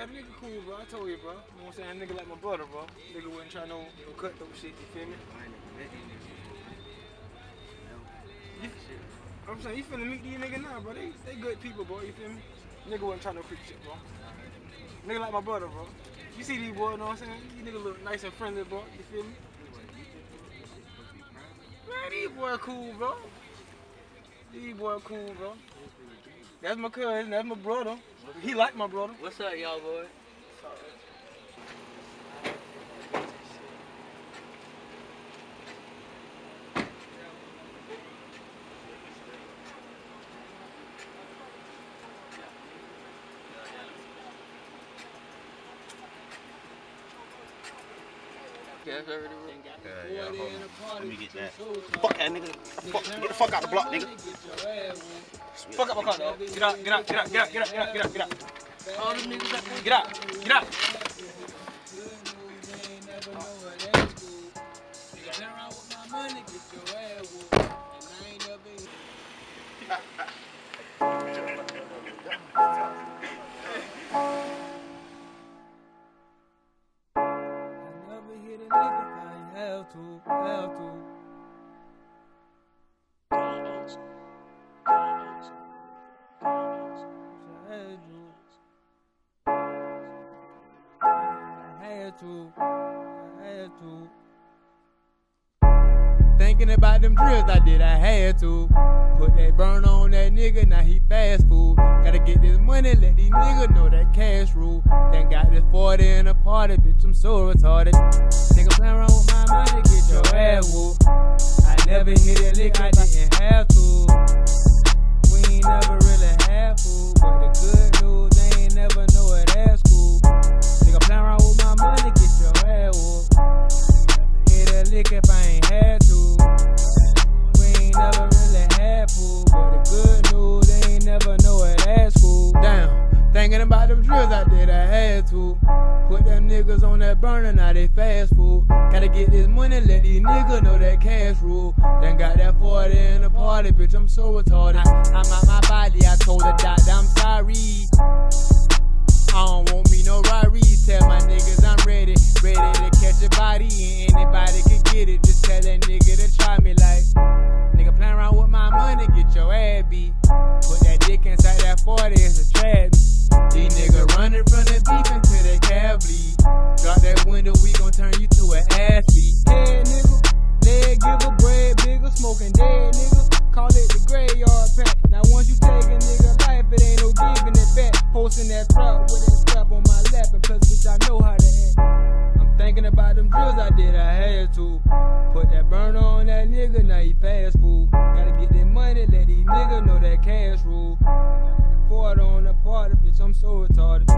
That nigga cool, bro. I told you, bro. You know what I'm saying? That Nigga like my brother, bro. Nigga wasn't trying no, no cut those shit, you feel me? You, I'm saying, you finna meet these niggas now, bro. They, they good people, bro, you feel me? Nigga wasn't trying no creep shit, bro. Nigga like my brother, bro. You see these boys, you know what I'm saying? These niggas look nice and friendly, bro. You feel me? Man, these boys cool, bro. These boys cool, bro. That's my cousin, that's my brother. He like my brother. What's up, y'all boy? Gas already running. Yeah, yeah, hold on. Let me get that. Fuck that nigga. Fuck, get the fuck out the block, nigga. Fuck up my car, dog. Get out, get out, get out, get out, get out, get out, get out, get out. All them niggas out there. Get out, get out. I had to. I had to. Thinking about them drills I did, I had to. Put that burn on that nigga, now he fast food. Get this money, let these niggas know that cash rule. Then got this 40 in a party, bitch, I'm so retarded. Nigga playing around with my money, get your ass whooped. I never hit a lick, I didn't have to. Burner, now they fast food. Gotta get this money, let these niggas know that cash rule. Then got that 40 in the party, bitch, I'm so retarded. I, I'm out my body, I told the doctor I'm sorry. I don't want me no Rari's. Tell my niggas I'm ready, ready to catch a body. And anybody can get it. Just tell that nigga to try me like. Nigga playing around with my money, get your ass beat. Put that dick inside that 40, Posting with that strap on my lap, and plus bitch I know how to act. I'm thinking about them drills I did, I had to. Put that burner on that nigga, now he fast food. Gotta get that money, let these niggas know that cash rule. Ford on the party, bitch, I'm so retarded.